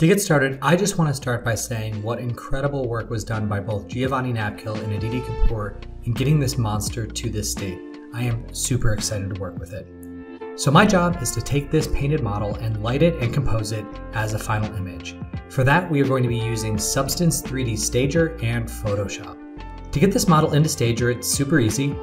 To get started, I just want to start by saying what incredible work was done by both Giovanni Napkil and Aditi Kapoor in getting this monster to this state. I am super excited to work with it. So my job is to take this painted model and light it and compose it as a final image. For that, we are going to be using Substance 3D Stager and Photoshop. To get this model into Stager, it's super easy.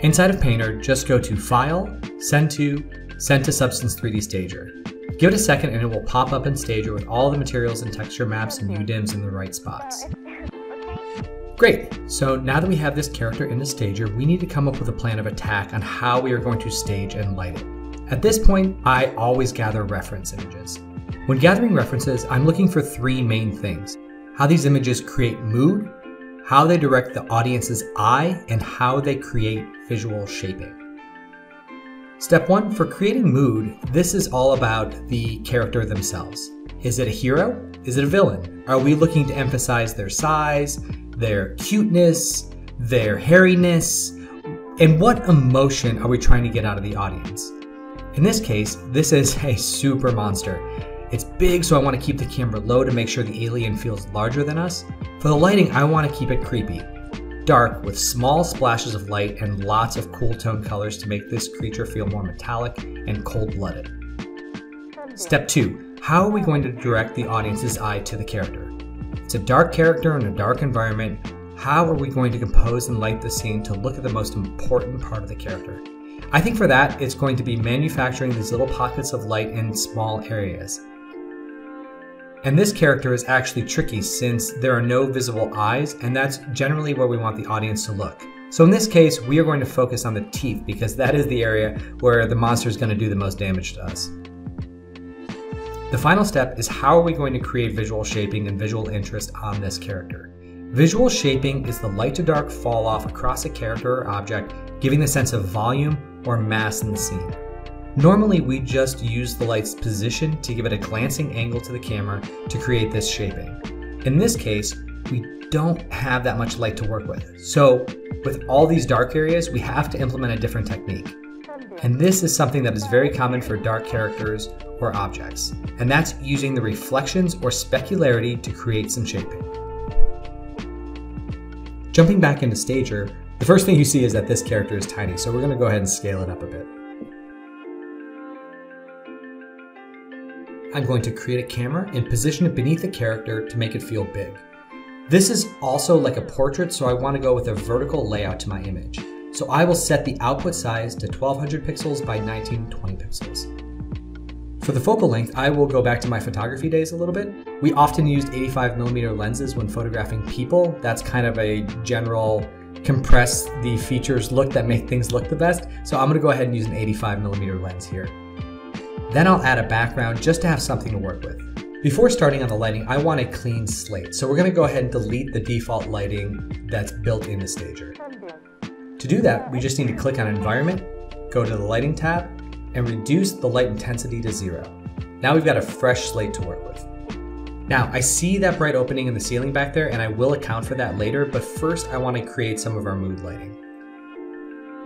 Inside of Painter, just go to File, Send to, Send to Substance 3D Stager. Give it a second and it will pop up in Stager with all the materials and texture maps and UDIMs in the right spots. Great, so now that we have this character in the Stager, we need to come up with a plan of attack on how we are going to stage and light it. At this point, I always gather reference images. When gathering references, I'm looking for three main things. How these images create mood, how they direct the audience's eye, and how they create visual shaping. Step one, for creating mood, this is all about the character themselves. Is it a hero? Is it a villain? Are we looking to emphasize their size, their cuteness, their hairiness? And what emotion are we trying to get out of the audience? In this case, this is a super monster. It's big, so I want to keep the camera low to make sure the alien feels larger than us. For the lighting, I want to keep it creepy dark with small splashes of light and lots of cool tone colors to make this creature feel more metallic and cold-blooded. Step 2. How are we going to direct the audience's eye to the character? It's a dark character in a dark environment. How are we going to compose and light the scene to look at the most important part of the character? I think for that, it's going to be manufacturing these little pockets of light in small areas. And this character is actually tricky since there are no visible eyes, and that's generally where we want the audience to look. So in this case, we are going to focus on the teeth because that is the area where the monster is going to do the most damage to us. The final step is how are we going to create visual shaping and visual interest on this character. Visual shaping is the light to dark fall off across a character or object, giving the sense of volume or mass in the scene. Normally we just use the light's position to give it a glancing angle to the camera to create this shaping. In this case, we don't have that much light to work with. So with all these dark areas, we have to implement a different technique. And this is something that is very common for dark characters or objects. And that's using the reflections or specularity to create some shaping. Jumping back into Stager, the first thing you see is that this character is tiny, so we're gonna go ahead and scale it up a bit. I'm going to create a camera and position it beneath the character to make it feel big. This is also like a portrait, so I want to go with a vertical layout to my image. So I will set the output size to 1200 pixels by 1920 pixels. For the focal length, I will go back to my photography days a little bit. We often used 85 millimeter lenses when photographing people. That's kind of a general compress the features look that make things look the best. So I'm gonna go ahead and use an 85 millimeter lens here. Then I'll add a background just to have something to work with. Before starting on the lighting, I want a clean slate. So we're gonna go ahead and delete the default lighting that's built into Stager. To do that, we just need to click on Environment, go to the Lighting tab, and reduce the light intensity to zero. Now we've got a fresh slate to work with. Now, I see that bright opening in the ceiling back there, and I will account for that later, but first I want to create some of our mood lighting.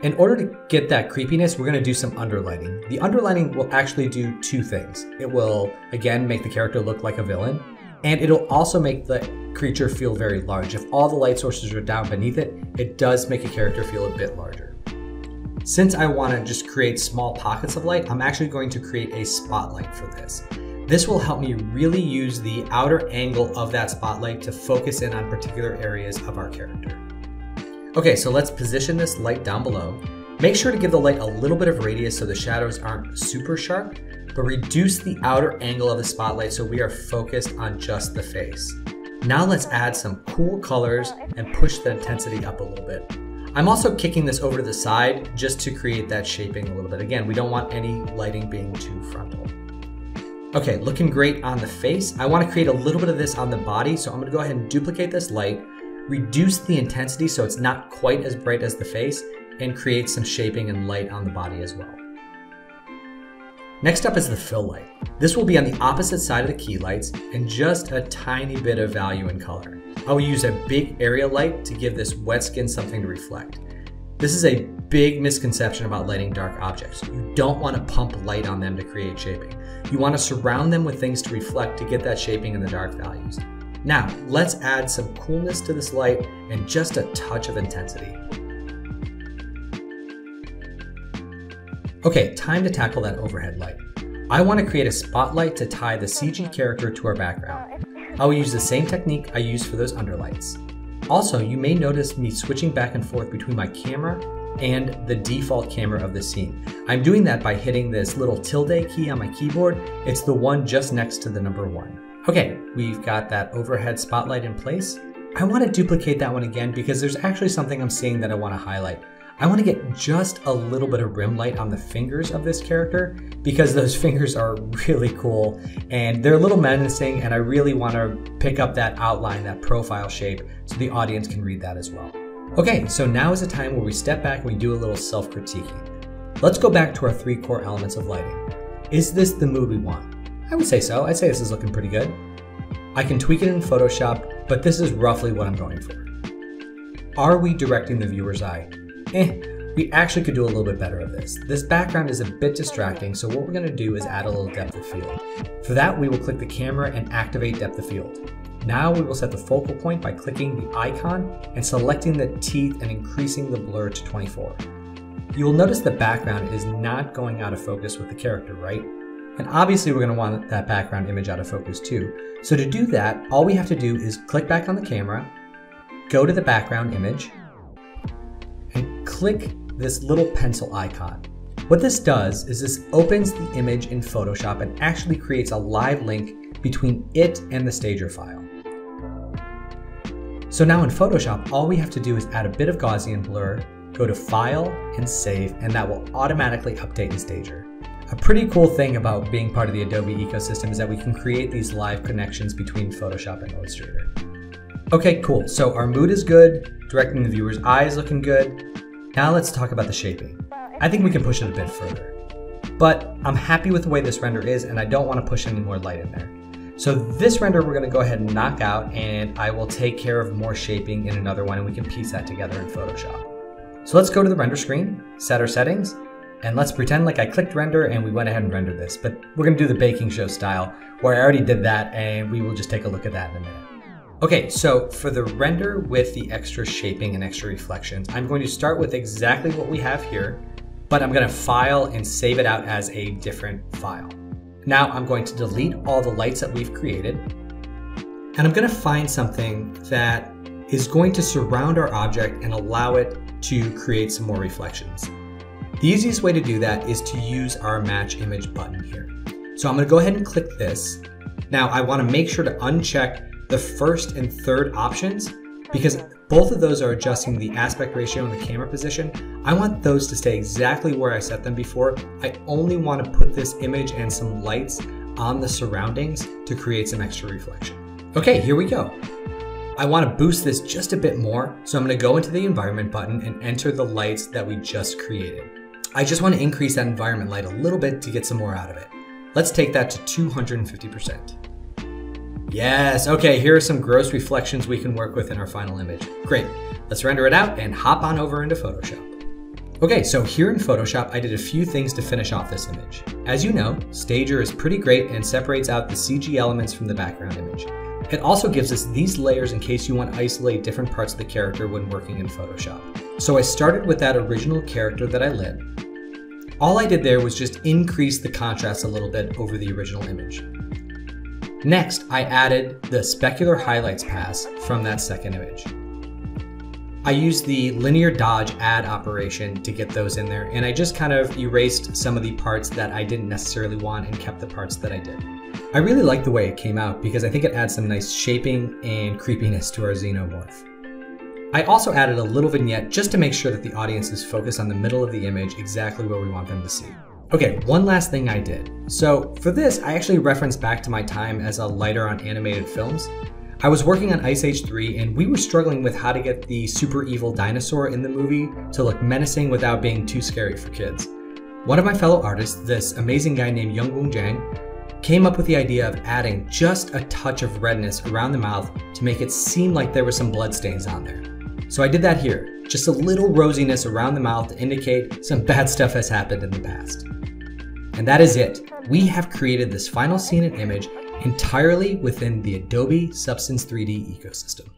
In order to get that creepiness, we're going to do some underlighting. The underlighting will actually do two things. It will, again, make the character look like a villain, and it'll also make the creature feel very large. If all the light sources are down beneath it, it does make a character feel a bit larger. Since I want to just create small pockets of light, I'm actually going to create a spotlight for this. This will help me really use the outer angle of that spotlight to focus in on particular areas of our character. Okay, so let's position this light down below. Make sure to give the light a little bit of radius so the shadows aren't super sharp, but reduce the outer angle of the spotlight so we are focused on just the face. Now let's add some cool colors and push the intensity up a little bit. I'm also kicking this over to the side just to create that shaping a little bit. Again, we don't want any lighting being too frontal. Okay, looking great on the face. I wanna create a little bit of this on the body, so I'm gonna go ahead and duplicate this light, reduce the intensity so it's not quite as bright as the face, and create some shaping and light on the body as well. Next up is the fill light. This will be on the opposite side of the key lights and just a tiny bit of value in color. I will use a big area light to give this wet skin something to reflect. This is a big misconception about lighting dark objects. You don't want to pump light on them to create shaping. You want to surround them with things to reflect to get that shaping in the dark values. Now, let's add some coolness to this light and just a touch of intensity. Okay, time to tackle that overhead light. I want to create a spotlight to tie the CG character to our background. I will use the same technique I used for those underlights. Also, you may notice me switching back and forth between my camera and the default camera of the scene. I'm doing that by hitting this little tilde key on my keyboard. It's the one just next to the number one. Okay, we've got that overhead spotlight in place. I want to duplicate that one again because there's actually something I'm seeing that I want to highlight. I want to get just a little bit of rim light on the fingers of this character because those fingers are really cool and they're a little menacing and I really want to pick up that outline, that profile shape so the audience can read that as well. Okay, so now is a time where we step back and we do a little self-critiquing. Let's go back to our three core elements of lighting. Is this the mood we want? I would say so. I'd say this is looking pretty good. I can tweak it in Photoshop, but this is roughly what I'm going for. Are we directing the viewer's eye? Eh, we actually could do a little bit better of this. This background is a bit distracting, so what we're gonna do is add a little depth of field. For that, we will click the camera and activate depth of field. Now we will set the focal point by clicking the icon and selecting the teeth and increasing the blur to 24. You will notice the background is not going out of focus with the character, right? And obviously we're gonna want that background image out of focus too. So to do that, all we have to do is click back on the camera, go to the background image, and click this little pencil icon. What this does is this opens the image in Photoshop and actually creates a live link between it and the Stager file. So now in Photoshop, all we have to do is add a bit of Gaussian blur, go to File and Save, and that will automatically update in Stager. A pretty cool thing about being part of the Adobe ecosystem is that we can create these live connections between Photoshop and Illustrator. Okay, cool. So our mood is good, directing the viewer's eye is looking good, now let's talk about the shaping. I think we can push it a bit further. But I'm happy with the way this render is and I don't want to push any more light in there. So this render we're going to go ahead and knock out and I will take care of more shaping in another one and we can piece that together in Photoshop. So let's go to the render screen, set our settings, and let's pretend like I clicked render and we went ahead and rendered this. But we're going to do the baking show style where I already did that and we will just take a look at that in a minute. Okay, so for the render with the extra shaping and extra reflections, I'm going to start with exactly what we have here, but I'm gonna file and save it out as a different file. Now I'm going to delete all the lights that we've created, and I'm gonna find something that is going to surround our object and allow it to create some more reflections. The easiest way to do that is to use our match image button here. So I'm gonna go ahead and click this. Now I wanna make sure to uncheck the first and third options because both of those are adjusting the aspect ratio and the camera position. I want those to stay exactly where I set them before. I only want to put this image and some lights on the surroundings to create some extra reflection. Okay, here we go. I want to boost this just a bit more, so I'm going to go into the environment button and enter the lights that we just created. I just want to increase that environment light a little bit to get some more out of it. Let's take that to 250%. Yes, okay, here are some gross reflections we can work with in our final image. Great, let's render it out and hop on over into Photoshop. Okay, so here in Photoshop, I did a few things to finish off this image. As you know, Stager is pretty great and separates out the CG elements from the background image. It also gives us these layers in case you want to isolate different parts of the character when working in Photoshop. So I started with that original character that I lit. All I did there was just increase the contrast a little bit over the original image. Next, I added the specular highlights pass from that second image. I used the linear dodge add operation to get those in there, and I just kind of erased some of the parts that I didn't necessarily want and kept the parts that I did. I really like the way it came out because I think it adds some nice shaping and creepiness to our xenomorph. I also added a little vignette just to make sure that the audience is focused on the middle of the image exactly where we want them to see. Okay, one last thing I did. So for this, I actually referenced back to my time as a lighter on animated films. I was working on Ice Age 3 and we were struggling with how to get the super evil dinosaur in the movie to look menacing without being too scary for kids. One of my fellow artists, this amazing guy named Youngwoo Jang, came up with the idea of adding just a touch of redness around the mouth to make it seem like there were some blood stains on there. So I did that here. just a little rosiness around the mouth to indicate some bad stuff has happened in the past. And that is it. We have created this final scene and image entirely within the Adobe Substance 3D ecosystem.